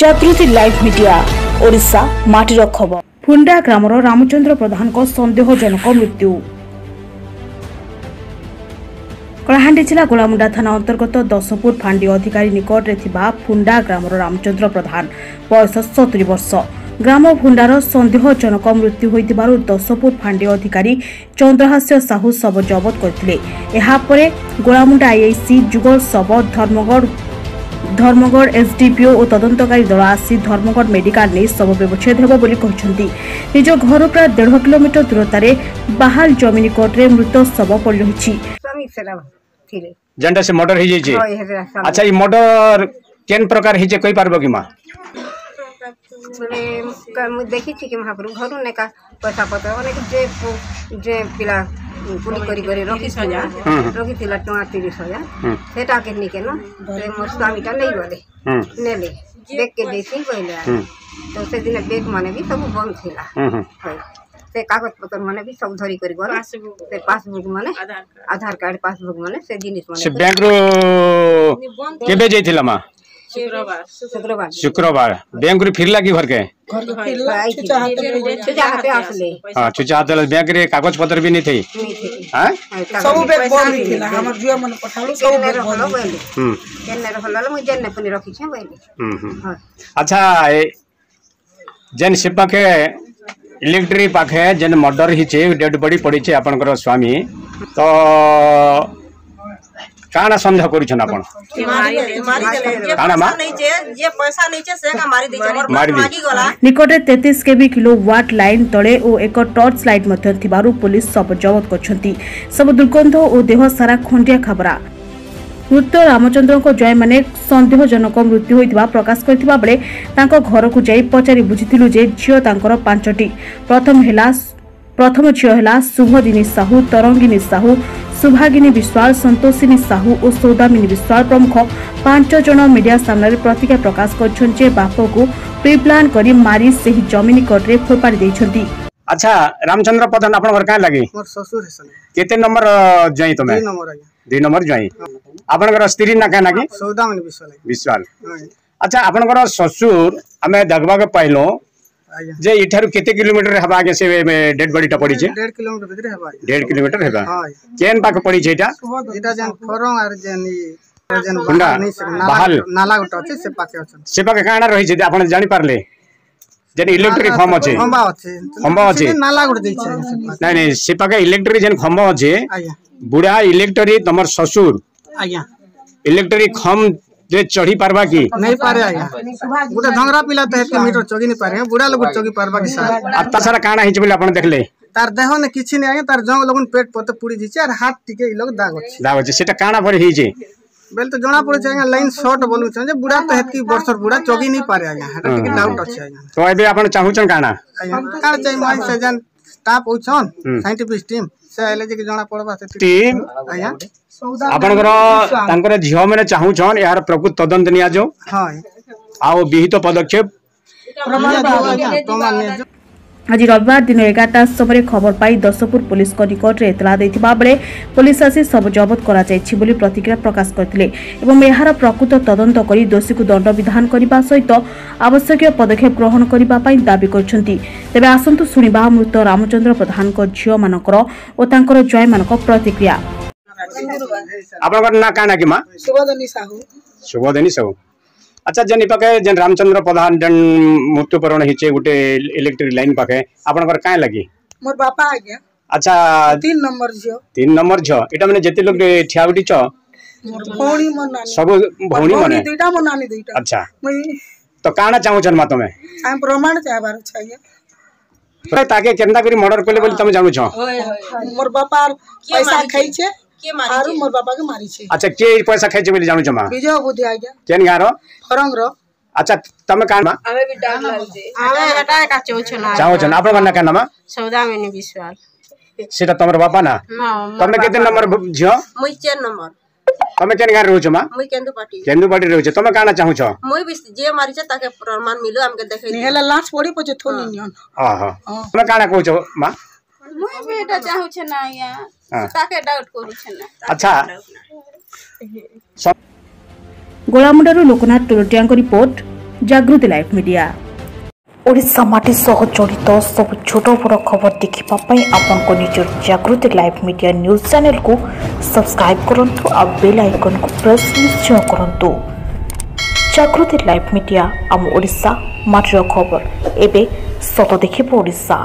जागृति live media Odisha माटीर खबर फुंडा ग्रामर रामचंद्र प्रधान को संदेहजनक मृत्यु कलाहांडी जिला गोलामुंडा थाना अंतर्गत दशपुर फांडी अधिकारी निकटे फुंडा ग्रामर रामचंद्र प्रधान बयस सतुरी वर्ष ग्राम फुंडार संदेहजनक मृत्यु होइतिबारु दशपुर फांडी अधिकारी चंद्रहास्य साहू शब जबत करते गोलामुंडा आईआईसी जुगल शब धर्मगढ़ ধর্মগড় এসডিপিও ଓ ତଦନ୍ତକାରୀ ଦଳ ଆସି ଧର୍ମଗଡ଼ ମେଡିକାଲ ନେଇ ଶବ ବ୍ୟବଚ୍ଛେଦ ହେବ ବୋଲି କହିଛନ୍ତି ନିଜ ଘରୁ ପ୍ରାୟ ଦେଢ଼ କିଲୋମିଟର ଦୂରତାରେ ବାହାଲ ଜମିନି କୋର୍ଟରେ ମୃତ ଶବ ପଡ଼ି ରହିଛି ଯେନ୍ଟା ସେ ମର୍ଡର ହେଇଯାଇଛି ଆଚ୍ଛା ଏଇ ମର୍ଡର କେନ୍ ପ୍ରକାର ହେଇଛି କହିପାରିବ କି ମା ଦେଖିଛି କି ମହାପ୍ରଭୁ ଘରୁ ନେକା ପଇସା ପତ୍ର ଅନେକ ଯେ ଯେ ପିଲା ଗୁଲି କରି କରି ରଖିଛୁ ଯା ରଖିଥିଲା ଟଙ୍କା ତିରିଶ ହଜାର ସେଟା କେ ନେଇ କେନ ସେ ମୋ ସ୍ୱାମୀଟା ନେଇଗଲେ ନେଲେ ବ୍ୟାଗ୍କେ ଦେଇଛି କହିଲେ ତ ସେଦିନ ବ୍ୟାଗ୍ ମାନେ ବି ସବୁ ବନ୍ଦ ଥିଲା ସେ କାଗଜ ପତ୍ର ମାନେ ବି ସବୁ ଧରି କରି ଗଲେ ସେ ପାସବୁକ୍ ମାନେ ଆଧାର କାର୍ଡ ପାସବୁକ୍ ମାନେ ସେ ଜିନିଷ ମାନେ ବ୍ୟାଙ୍କରୁ କେବେ ଯାଇଥିଲା ମା शुक्रवार शुक्रवार बैंक रे फिरला की घर हाँ, के हाँ चुचा बैंक रे कागज पत्र भी नहीं थे हाँ? सब बैग बंद हमर जुआ मन पठालो सब बैग बंद हम्म। रखी छे हम्म, हम्म। हाँ। अच्छा जेन से पाखे इलेक्ट्रिक पाखे जेन मर्डर डेड बॉडी पड़ी छे आपनकर स्वामी तो କାଣା ସନ୍ଦେହ କରିଛନ୍ ଆପଣ ନିକଟରେ ତେତିଶ କେବି କିଲୋ ୱାଟ୍ ଲାଇନ୍ ତଳେ ଓ ଏକ ଟର୍ଚ୍ଚ ଲାଇଟ୍ ମଧ୍ୟ ଥିବାରୁ ପୁଲିସ ଶବ ଜବତ କରିଛନ୍ତି ସବୁ ଦୁର୍ଗନ୍ଧ ଓ ଦେହ ସାରା ଖଣ୍ଡିଆ ଖାବରା ମୃତ ରାମଚନ୍ଦ୍ରଙ୍କ ଜୟମାନେ ସନ୍ଦେହଜନକ ମୃତ୍ୟୁ ହୋଇଥିବା ପ୍ରକାଶ କରିଥିବା ବେଳେ ତାଙ୍କ ଘରକୁ ଯାଇ ପଚାରି ବୁଝିଥିଲୁ ଯେ ଝିଅ ତାଙ୍କର ପାଞ୍ଚଟି ପ୍ରଥମ ହେଲା ପ୍ରଥମ ଝିଅ ହେଲା ଶୁଭଦିନୀ ସାହୁ ତରଙ୍ଗିନୀ ସାହୁ ସୁଭାଗିନୀ ବିଶ୍ୱାଳ ସନ୍ତୋଷିନୀ ସାହୁ ଓ ସୌଦାମିନୀ ବିଶ୍ୱାଳ ପ୍ରମୁଖ ପାଞ୍ଚ ଜଣ ମିଡିଆ ସାମ୍ନାରେ ପ୍ରତିକ୍ରିୟା ପ୍ରକାଶ କରିଛନ୍ତି ଯେ ବାପକୁ ପ୍ରିପ୍ଲାନ୍ କରି ମାରି ସେହି ଜମି ନିକଟରେ ଫୋପାଡ଼ି ଦେଇଛନ୍ତି ଆଚ୍ଛା ରାମଚନ୍ଦ୍ର ପ୍ରଧାନ ଆପଣଙ୍କ ଘର କାଁ ଲାଗି କେତେ ନମ୍ବର ଜ୍ୱାଇଁ ତମେ ଦୁଇ ନମ୍ବର ଜ୍ୱାଇଁ ଆପଣଙ୍କର ସ୍ତ୍ରୀ ନା କାଁ ଲାଗି ସୌଦାମିନୀ ବିଶ୍ୱାଳ ଆଚ୍ଛା ଆପଣଙ୍କର ଶ୍ୱଶୁର ଆମେ ଦେଖବାକେ ପାଇଲୁ ଯେ ଏଠାରୁ କେତେ କିଲୋମିଟର ହେବା ଆଜ୍ଞା ସେ ଡେଡ୍ ବଡିଟା ପଡିଛି ଡେଢ କିଲୋମିଟର ହେବା ଡେଢ କିଲୋମିଟର କେନ୍ ପାଖ ପଡିଛି ଏଇଟା ସେ ପାଖେ ଅଛନ୍ତି ସେ ପାଖେ ରହିଛି ଆପଣ ଜାଣିପାରିଲେ ପାରିଲେ যেন ইলেকট্রিক খম্ব আছে খম্ব আছে নাই নাই সে পাখে ইলেকট্রিক যেন খম্ব আছে বুড়া ইলেকট্রিক তোমার শ্বশুর ইলেকট্রিক খম दे चढ़ी पारवा की तो तो नहीं पारे हाँ। तो आया गोटे पिला त एते मीटर चगी नहीं पारे बुढ़ा लोग चगी पारवा की साथ तसरा काना हिच बोले अपन देखले तार देह ने किछि नै आगे तार जंग लगन पेट पत पुड़ी जिचे आर हाथ टिके ई लोग दाग अछि दाग अछि सेटा काना भरे हिजे बेल तो जना पड़े आगे लाइन शॉर्ट बोलू छ जे बुढ़ा तो हेतकी बरसर बुढ़ा चगी नहीं पारे आगे हटा के डाउट अछि तो एबे अपन चाहू छन काना काना चाहि माई से जन स्टाफ साइंटिफिक टीम से आइले जे के पड़बा से टीम आया ଆପଣଙ୍କର ତାଙ୍କର ଝିଅମାନେ ଚାହୁଁଛନ୍ ଏହାର ପ୍ରକୃତ ତଦନ୍ତ ନିଆଯାଉ ଆଉ ବିହିତ ପଦକ୍ଷେପ ଆଜି ରବିବାର ଦିନ ଏଗାରଟା ସମୟରେ ଖବର ପାଇ ଦଶପୁର ପୋଲିସଙ୍କ ନିକଟରେ ଏତଲା ଦେଇଥିବା ବେଳେ ପୋଲିସ ଆସି ସବୁ ଜବତ କରାଯାଇଛି ବୋଲି ପ୍ରତିକ୍ରିୟା ପ୍ରକାଶ କରିଥିଲେ ଏବଂ ଏହାର ପ୍ରକୃତ ତଦନ୍ତ କରି ଦୋଷୀକୁ ଦଣ୍ଡବିଧାନ କରିବା ସହିତ ଆବଶ୍ୟକୀୟ ପଦକ୍ଷେପ ଗ୍ରହଣ କରିବା ପାଇଁ ଦାବି କରିଛନ୍ତି ତେବେ ଆସନ୍ତୁ ଶୁଣିବା ମୃତ ରାମଚନ୍ଦ୍ର ପ୍ରଧାନଙ୍କ ଝିଅମାନଙ୍କର ଓ ତାଙ୍କର ଜୟମାନଙ୍କ ପ୍ରତିକ୍ରିୟା ଆପଣଙ୍କର ନାଁ କାଣା କି ମା ଶୁଭଧନୀ ସାହୁ ଶୁଭଧନୀ ସାହୁ ଆଚ୍ଛା ଯେନ୍ ପାଖେ ଯେନ୍ ରାମଚନ୍ଦ୍ର ପ୍ରଧାନ ଯେନ୍ ମୃତ୍ୟୁବରଣ ହେଇଛେ ଗୋଟେ ଇଲେକ୍ଟ୍ରିକ ଲାଇନ ପାଖେ ଆପଣଙ୍କର କାଁ ଲାଗି ମୋର ବାପା ଆଜ୍ଞା ଆଚ୍ଛା ତିନ ନମ୍ବର ଝିଅ ତିନ ନମ୍ବର ଝିଅ ଏଇଟା ମାନେ ଯେତେ ଲୋକ ଠିଆ ଉଠିଛ ଭଉଣୀ ମୋ ନାନୀ ସବୁ ଭଉଣୀ ମାନେ ଦୁଇଟା ମୋ ନାନୀ ଦୁଇଟା ଆଚ୍ଛା ତ କାଣା ଚାହୁଁଛନ୍ ମା ତମେ ଆମେ ପ୍ରମାଣ ଚାହିଁବାର ଅଛି ଆଜ୍ଞା ताके केंदा करी मर्डर कले बोली तमे जानु छ मोर बापा पैसा खाइछे के मारी आरू मोर बाबा के मारी छे अच्छा के पैसा खाइ छै बोली जानु जमा विजय बुद्धि आ गया केन गारो फरंग रो अच्छा तमे कान मा हमें भी डर लाग जे हमें बेटा का चौछना चौछना आपन बन्ना का नाम सौदा में विश्वास सेटा तमर बाबा ना हाँ, तमे केते नंबर झियो मुई 4 नंबर तमे केन गार रहू मा मुई केंदु पार्टी केंदु पार्टी रहू तमे काना चाहू छो मुई भी जे मारी छे ताके प्रमाण मिलो हमके देखे नेला लास्ट पड़ी पछे थोनी हाँ। नियन हां हां हाँ। तमे काना कहू छो मा ଏଇଟା ଚାହୁଁଛେ ନା ଆଜ୍ଞା ତାକେ ଡାଉଟ୍ କରୁଛେ ନା ଆଚ୍ଛା ଗୋଳାମୁଣ୍ଡାରୁ Loknath ଟୋଲଟିଆଙ୍କ report Jagruti live media Odisha ମାଟି ସହ ଜଡ଼ିତ ସବୁ ଛୋଟ ବଡ଼ ଖବର ଦେଖିବା ପାଇଁ ଆପଣଙ୍କ ନିଜ ଜାଗୃତି ଲାଇଭ୍ ମିଡ଼ିଆ ନ୍ୟୁଜ୍ ଚ୍ୟାନେଲ୍କୁ ସବସ୍କ୍ରାଇବ୍ କରନ୍ତୁ ଆଉ ବେଲ୍ ଆଇକନ୍କୁ ପ୍ରେସ୍ ନିଶ୍ଚୟ କରନ୍ତୁ ଜାଗୃତି ଲାଇଭ୍ ମିଡ଼ିଆ ଆମ ଓଡ଼ିଶା ମାଟିର ଖବର ଏବେ ସତ ଦେଖିବ ଓଡ଼ିଶା